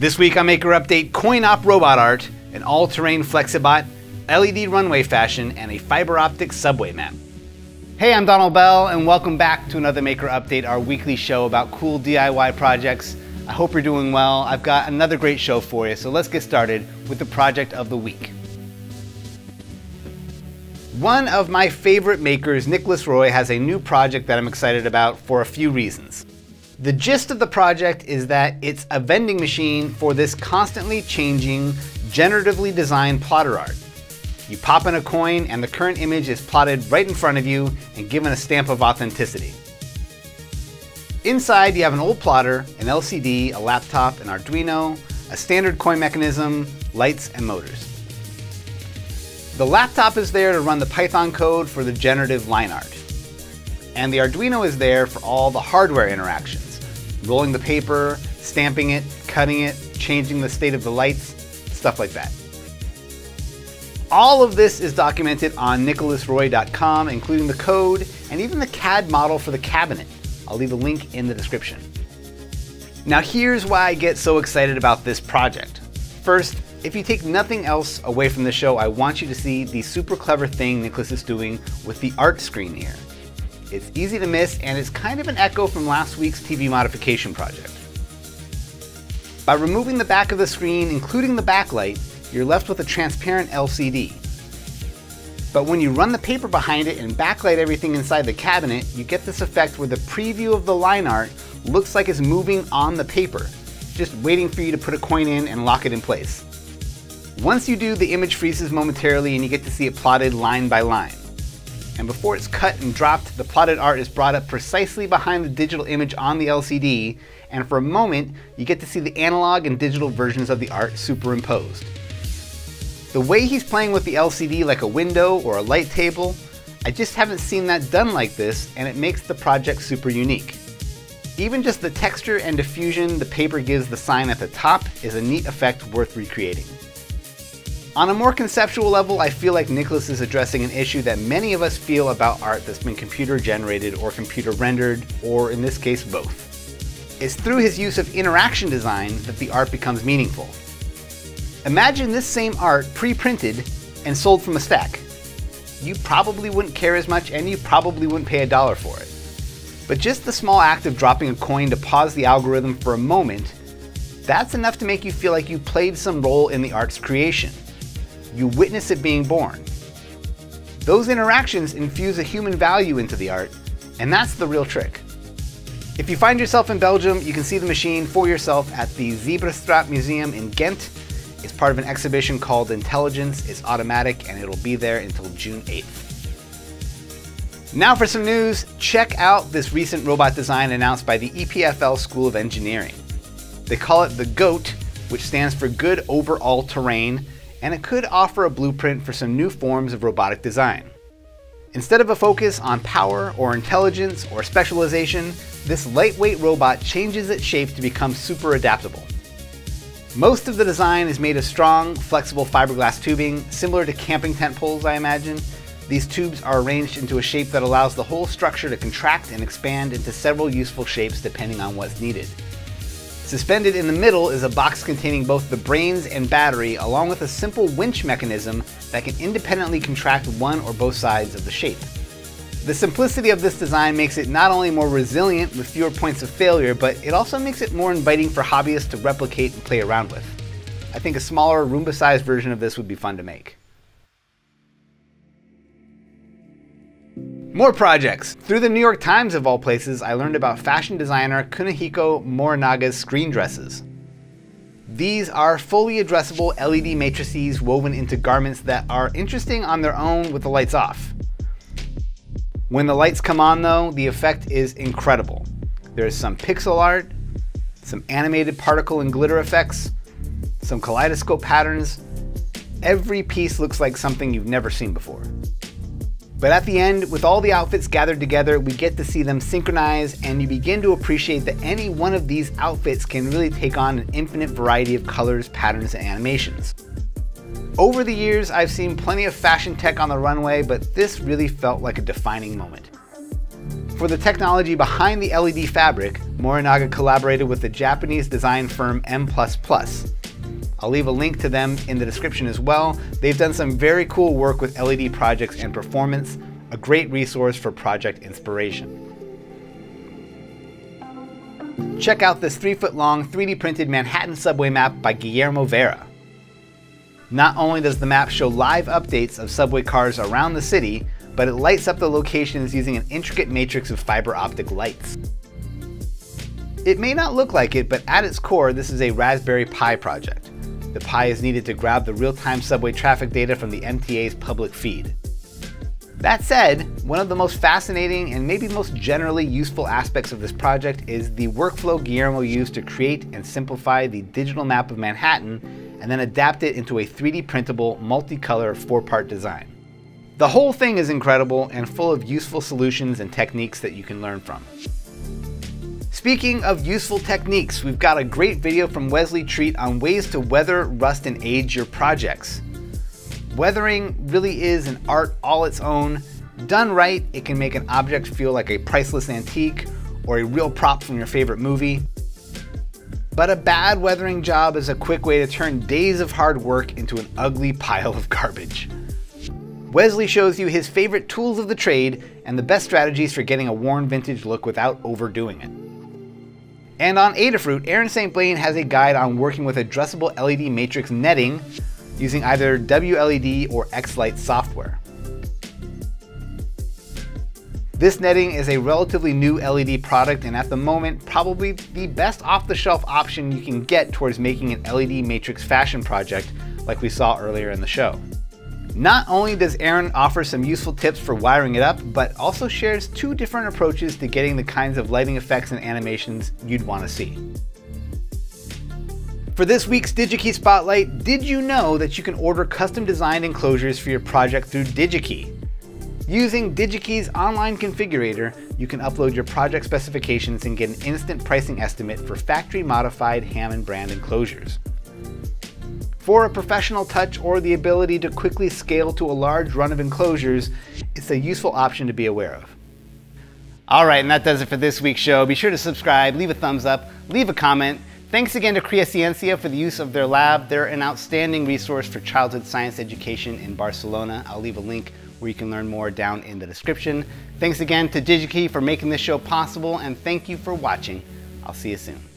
This week on Maker Update, coin op robot art, an all-terrain Flexibot, LED runway fashion, and a fiber optic subway map. Hey, I'm Donald Bell, and welcome back to another Maker Update, our weekly show about cool DIY projects. I hope you're doing well. I've got another great show for you, so let's get started with the project of the week. One of my favorite makers, Niklas Roy, has a new project that I'm excited about for a few reasons. The gist of the project is that it's a vending machine for this constantly changing, generatively designed plotter art. You pop in a coin and the current image is plotted right in front of you and given a stamp of authenticity. Inside you have an old plotter, an LCD, a laptop, an Arduino, a standard coin mechanism, lights, and motors. The laptop is there to run the Python code for the generative line art. And the Arduino is there for all the hardware interactions rolling the paper, stamping it, cutting it, changing the state of the lights, stuff like that. All of this is documented on niklasroy.com, including the code and even the CAD model for the cabinet. I'll leave a link in the description. Now here's why I get so excited about this project. First, if you take nothing else away from the show, I want you to see the super clever thing Niklas is doing with the art screen here. It's easy to miss and it's kind of an echo from last week's TV modification project. By removing the back of the screen, including the backlight, you're left with a transparent LCD. But when you run the paper behind it and backlight everything inside the cabinet, you get this effect where the preview of the line art looks like it's moving on the paper, just waiting for you to put a coin in and lock it in place. Once you do, the image freezes momentarily and you get to see it plotted line by line and before it's cut and dropped, the plotted art is brought up precisely behind the digital image on the LCD, and for a moment, you get to see the analog and digital versions of the art superimposed. The way he's playing with the LCD like a window or a light table, I just haven't seen that done like this, and it makes the project super unique. Even just the texture and diffusion the paper gives the sign at the top is a neat effect worth recreating. On a more conceptual level, I feel like Niklas is addressing an issue that many of us feel about art that's been computer generated or computer rendered, or in this case, both. It's through his use of interaction design that the art becomes meaningful. Imagine this same art pre-printed and sold from a stack. You probably wouldn't care as much and you probably wouldn't pay a dollar for it. But just the small act of dropping a coin to pause the algorithm for a moment, that's enough to make you feel like you played some role in the art's creation you witness it being born. Those interactions infuse a human value into the art, and that's the real trick. If you find yourself in Belgium, you can see the machine for yourself at the Zebrastraat Museum in Ghent. It's part of an exhibition called Intelligence. It's automatic and it'll be there until June 8th. Now for some news, check out this recent robot design announced by the EPFL School of Engineering. They call it the GOAT, which stands for Good Overall Terrain, and it could offer a blueprint for some new forms of robotic design. Instead of a focus on power or intelligence or specialization, this lightweight robot changes its shape to become super adaptable. Most of the design is made of strong, flexible fiberglass tubing, similar to camping tent poles, I imagine. These tubes are arranged into a shape that allows the whole structure to contract and expand into several useful shapes depending on what's needed. Suspended in the middle is a box containing both the brains and battery, along with a simple winch mechanism that can independently contract one or both sides of the shape. The simplicity of this design makes it not only more resilient with fewer points of failure, but it also makes it more inviting for hobbyists to replicate and play around with. I think a smaller Roomba-sized version of this would be fun to make. More projects. Through the New York Times of all places, I learned about fashion designer Kunihiko Morinaga's screen dresses. These are fully addressable LED matrices woven into garments that are interesting on their own with the lights off. When the lights come on though, the effect is incredible. There's some pixel art, some animated particle and glitter effects, some kaleidoscope patterns. Every piece looks like something you've never seen before. But at the end, with all the outfits gathered together, we get to see them synchronize and you begin to appreciate that any one of these outfits can really take on an infinite variety of colors, patterns, and animations. Over the years, I've seen plenty of fashion tech on the runway, but this really felt like a defining moment. For the technology behind the LED fabric, Morinaga collaborated with the Japanese design firm M++. I'll leave a link to them in the description as well. They've done some very cool work with LED projects and performance, a great resource for project inspiration. Check out this 3 foot long 3D printed Manhattan subway map by Guillermo Vera. Not only does the map show live updates of subway cars around the city, but it lights up the locations using an intricate matrix of fiber optic lights. It may not look like it, but at its core, this is a Raspberry Pi project. The Pi is needed to grab the real-time subway traffic data from the MTA's public feed. That said, one of the most fascinating and maybe most generally useful aspects of this project is the workflow Guillermo used to create and simplify the digital map of Manhattan and then adapt it into a 3D printable, multicolor, four-part design. The whole thing is incredible and full of useful solutions and techniques that you can learn from. Speaking of useful techniques, we've got a great video from Wesley Treat on ways to weather, rust, and age your projects. Weathering really is an art all its own. Done right, it can make an object feel like a priceless antique or a real prop from your favorite movie. But a bad weathering job is a quick way to turn days of hard work into an ugly pile of garbage. Wesley shows you his favorite tools of the trade and the best strategies for getting a worn vintage look without overdoing it. And on Adafruit, Erin St. Blaine has a guide on working with addressable LED matrix netting using either WLED or xLights software. This netting is a relatively new LED product and at the moment probably the best off-the-shelf option you can get towards making an LED matrix fashion project like we saw earlier in the show. Not only does Erin offer some useful tips for wiring it up, but also shares two different approaches to getting the kinds of lighting effects and animations you'd want to see. For this week's DigiKey Spotlight, did you know that you can order custom designed enclosures for your project through DigiKey? Using DigiKey's online configurator, you can upload your project specifications and get an instant pricing estimate for factory modified Hammond brand enclosures. For a professional touch or the ability to quickly scale to a large run of enclosures, it's a useful option to be aware of. All right, and that does it for this week's show. Be sure to subscribe, leave a thumbs up, leave a comment. Thanks again to CREACIÈNCIA for the use of their lab. They're an outstanding resource for childhood science education in Barcelona. I'll leave a link where you can learn more down in the description. Thanks again to DigiKey for making this show possible, and thank you for watching. I'll see you soon.